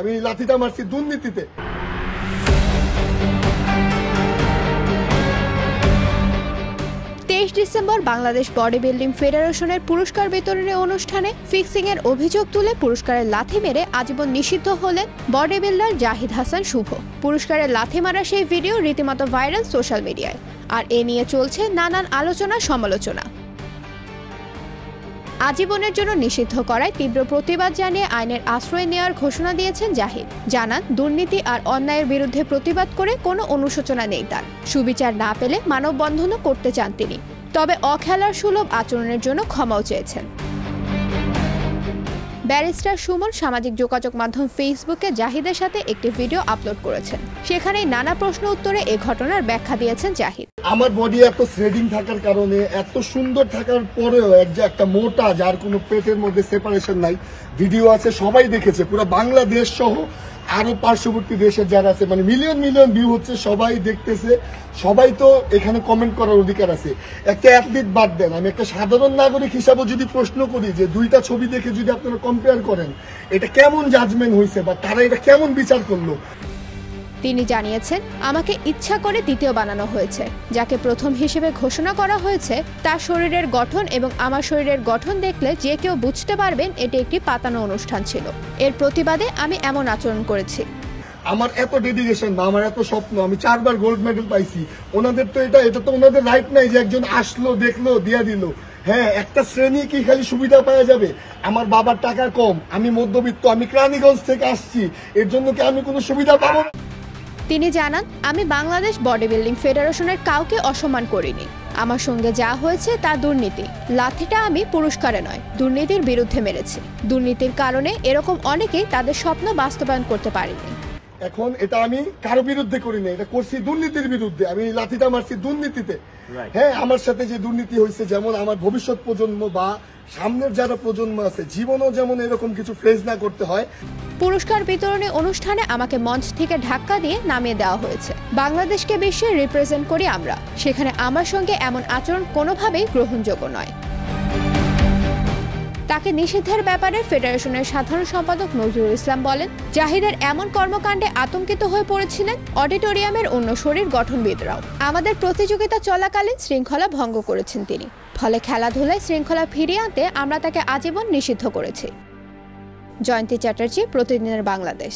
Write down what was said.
আমি লাথিটা মারছি দুর্নীতিতে। তেইশ ডিসেম্বর বাংলাদেশ বডি বিল্ডিং ফেডারেশনের পুরস্কার বিতরণী অনুষ্ঠানে ফিক্সিং এর অভিযোগ তুলে পুরস্কারের লাথি মেরে আজীবন নিষিদ্ধ হলেন বডি বিল্ডার জাহিদ হাসান শুভ। পুরস্কারের লাথি মারা সেই ভিডিও রীতিমতো ভাইরাল সোশ্যাল মিডিয়ায়। আর এ নিয়ে চলছে নানান আলোচনা সমালোচনা আজীবনের জন্য নিষিদ্ধ করায় তীব্র প্রতিবাদ জানিয়ে আইনের আশ্রয় নেওয়ার ঘোষণা দিয়েছেন জাহিদ। জানান, দুর্নীতি আর অন্যায়ের বিরুদ্ধে প্রতিবাদ করে কোনো অনুশোচনা নেই তার। সুবিচার না পেলে মানববন্ধনও করতে চান তিনি। তবে অখেলার সুলভ আচরণের জন্য ক্ষমাও চেয়েছেন। ব্যারিস্টার সুমন সামাজিক যোগাযোগ মাধ্যম ফেসবুকে জাহিদের সাথে একটি ভিডিও আপলোড করেছেন। সেখানে নানা প্রশ্ন উত্তরে এ ঘটনার ব্যাখ্যা দিয়েছেন জাহিদ। আমার বডি এত থ্রেডিং থাকার কারণে, এত সুন্দর থাকার পরেও এক যে একটা মোটা, যার কোনো পেটের মধ্যে সেপারেশন নাই ভিডিও আছে, সবাই দেখেছে, পুরো বাংলাদেশ সহ আরও পার্শ্ববর্তী দেশের যারা আছে মানে মিলিয়ন মিলিয়ন ভিউ হচ্ছে, সবাই দেখতেছে, সবাই তো এখানে কমেন্ট করার অধিকার আছে। একটা অ্যাথলিট বাদ দেন, আমি একটা সাধারণ নাগরিক হিসাবে যদি প্রশ্ন করি যে দুইটা ছবি দেখে যদি আপনারা কম্পেয়ার করেন, এটা কেমন জাজমেন্ট হয়েছে বা তারা এটা কেমন বিচার করল? তিনি জানিয়েছেন, আমাকে ইচ্ছা করে দ্বিতীয় বানানো হয়েছে। যাকে প্রথম হিসেবে ঘোষণা করা হয়েছে, তার শরীরের গঠন এবং আমার শরীরের গঠন দেখলে যে কেউ বুঝতে পারবেন এটি একটি পাতানো অনুষ্ঠান ছিল। এর প্রতিবাদে আমি এমন আচরণ করেছি। আমার এত ডেডিকেশন বা আমার এত স্বপ্ন, আমি চারবার গোল্ড মেডেল পাইছি। ওনাদের তো এটা এটা তো ওনাদের রাইট নাই যে একজন আসলো, দেখল, দিয়া দিল। হ্যাঁ একটা শ্রেণি কি খালি সুবিধা পাওয়া যাবে? আমার বাবার টাকা কম, আমি মধ্যবিত্ত, আমি ক্রানীগঞ্জ থেকে আসছি। এর জন্য কি আমি কোনো সুবিধা পাবো? তিনি জানান আমি বাংলাদেশ বডি বিল্ডিং ফেডারেশনের কাউকে অসম্মান করিনি। আমার সঙ্গে যা হয়েছে তা দুর্নীতি। লাথিটা আমি পুরস্কারে নয় দুর্নীতির বিরুদ্ধে মেরেছি। দুর্নীতির কারণে এরকম অনেকেই তাদের স্বপ্ন বাস্তবায়ন করতে পারেনি। এখন এটা আমি কারও বিরুদ্ধে করি না এটা করছি দুর্নীতির বিরুদ্ধে। আমি লাথিটা মারছি দুর্নীতিতে। হ্যাঁ আমার সাথে যে দুর্নীতি হয়েছে যেমন আমার ভবিষ্যৎ প্রজন্ম বা সামনের যারা প্রজন্ম আছে জীবনও যেমন এরকম কিছু ফেস না করতে হয় পুরস্কার বিতরণী অনুষ্ঠানে আমাকে মঞ্চ থেকে ধাক্কা দিয়ে নামিয়ে দেওয়া হয়েছে। বাংলাদেশকে বিশ্বে রিপ্রেজেন্ট করি আমরা। সেখানে আমার সঙ্গে এমন আচরণ কোনোভাবেই গ্রহণযোগ্য নয়। তাকে নিষিদ্ধের ব্যাপারে ফেডারেশনের সাধারণ সম্পাদক নজরুল ইসলাম বলেন, জাহিদের এমন কর্মকাণ্ডে আতঙ্কিত হয়ে পড়েছিলেন অডিটোরিয়ামের অন্য শরীর গঠনবিদরাও। আমাদের প্রতিযোগিতা চলাকালীন শৃঙ্খলা ভঙ্গ করেছেন তিনি। ফলে খেলাধুলায় শৃঙ্খলা ফিরিয়ে আনতে আমরা তাকে আজীবন নিষিদ্ধ করেছি। জয়ন্তী চ্যাটার্জি প্রতিদিনের বাংলাদেশ।